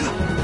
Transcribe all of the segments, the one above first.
了。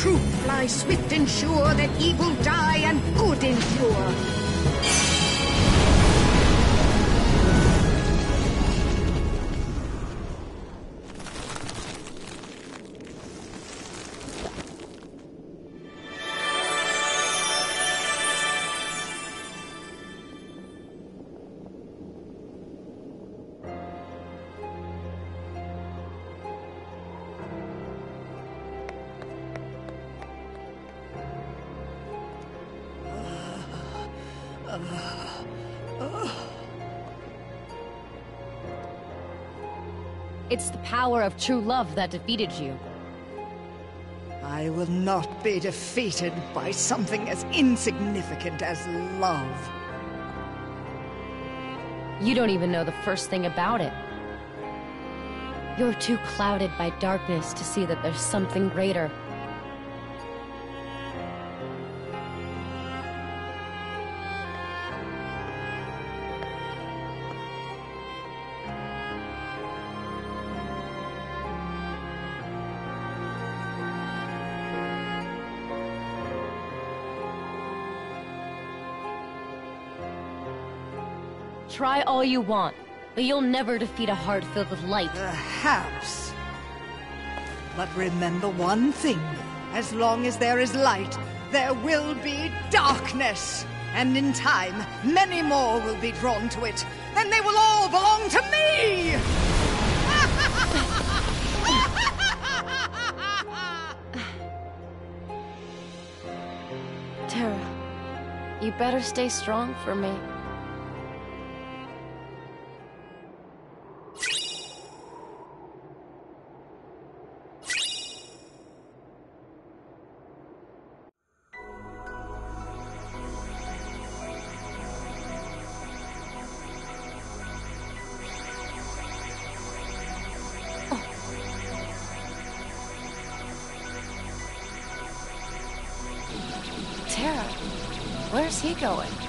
Truth, fly swift and sure, that evil die and good endure. It's the power of true love that defeated you. I will not be defeated by something as insignificant as love. You don't even know the first thing about it. You're too clouded by darkness to see that there's something greater. Try all you want, but you'll never defeat a heart filled with light. Perhaps. But remember one thing. As long as there is light, there will be darkness. And in time, many more will be drawn to it. Then they will all belong to me! Terra, you better stay strong for me. Where's he going?